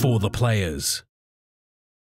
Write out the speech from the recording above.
For the players.